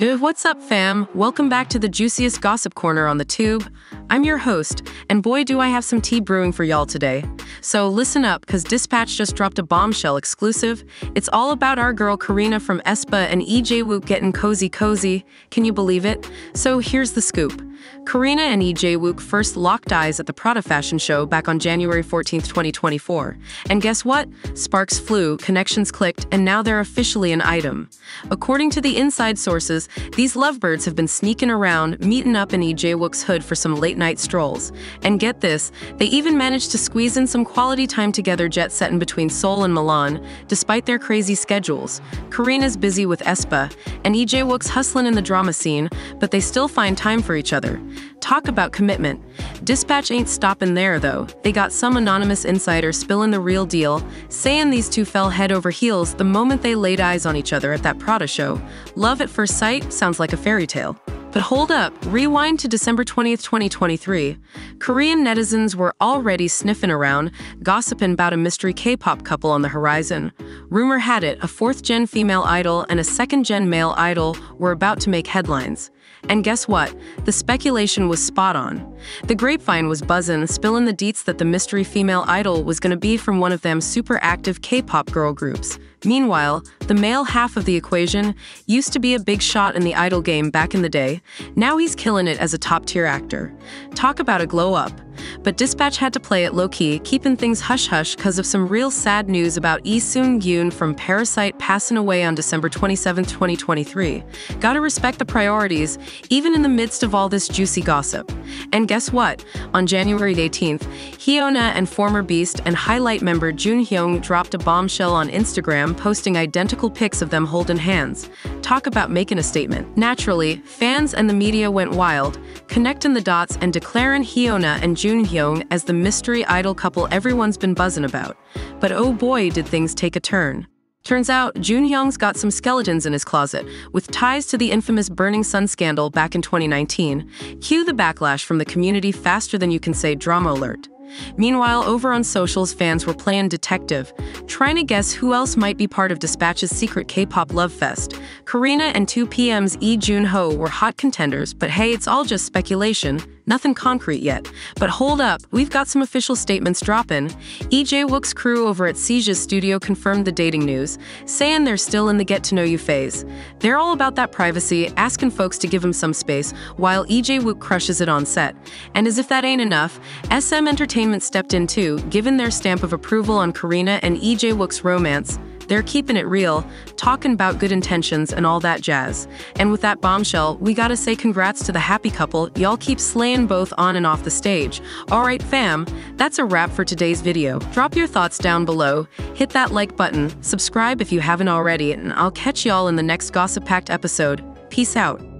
Uh, What's up, fam? Welcome back to the juiciest gossip corner on the tube. I'm your host, and boy, do I have some tea brewing for y'all today. So listen up, because Dispatch just dropped a bombshell exclusive. It's all about our girl Karina from aespa and Lee Jae Wook getting cozy cozy. Can you believe it? So here's the scoop. Karina and Lee Jae Wook first locked eyes at the Prada fashion show back on January 14, 2024. And guess what? Sparks flew, connections clicked, and now they're officially an item. According to the inside sources, these lovebirds have been sneaking around, meeting up in Lee Jae Wook's hood for some late night strolls. And get this, they even managed to squeeze in some quality time together jet setting between Seoul and Milan, despite their crazy schedules. Karina's busy with aespa, and Lee Jae Wook's hustling in the drama scene, but they still find time for each other. Talk about commitment. Dispatch ain't stopping there, though. They got some anonymous insider spilling the real deal, saying these two fell head over heels the moment they laid eyes on each other at that Prada show. Love at first sight sounds like a fairy tale. But hold up, rewind to December 20th, 2023. Korean netizens were already sniffing around, gossiping about a mystery K pop couple on the horizon. Rumor had it a fourth gen female idol and a second gen male idol were about to make headlines. And guess what? The speculation was spot on. The grapevine was buzzing, spilling the deets that the mystery female idol was going to be from one of them super active K pop girl groups. Meanwhile, the male half of the equation used to be a big shot in the idol game back in the day. Now he's killing it as a top tier actor. Talk about a glow up. But Dispatch had to play it low key, keeping things hush hush because of some real sad news about Lee Sun Kyun from Parasite passing away on December 27, 2023. Gotta respect the priorities, even in the midst of all this juicy gossip. And guess what? On January 18th, Hyuna and former Beast and Highlight member Jun Hyung dropped a bombshell on Instagram, posting identical pics of them holding hands. Talk about making a statement. Naturally, fans and the media went wild, connecting the dots and declaring Hyuna and Jun Hyung as the mystery idol couple everyone's been buzzing about. But oh boy, did things take a turn. Turns out, Jun Hyung's got some skeletons in his closet, with ties to the infamous Burning Sun scandal back in 2019. Cue the backlash from the community faster than you can say drama alert. Meanwhile, over on socials, fans were playing detective, trying to guess who else might be part of Dispatch's secret K-pop love fest. Karina and 2PM's E Jun Ho were hot contenders, but hey, it's all just speculation. Nothing concrete yet. But hold up, we've got some official statements dropping. Lee Jae Wook's crew over at C-JeS studio confirmed the dating news, saying they're still in the get to know you phase. They're all about that privacy, asking folks to give them some space, while Lee Jae Wook crushes it on set. And as if that ain't enough, SM Entertainment stepped in too, given their stamp of approval on Karina and Lee Jae Wook's romance. They're keeping it real, talking about good intentions and all that jazz. And with that bombshell, we gotta say congrats to the happy couple. Y'all keep slaying both on and off the stage. Alright, fam, that's a wrap for today's video. Drop your thoughts down below, hit that like button, subscribe if you haven't already, and I'll catch y'all in the next gossip packed episode. Peace out.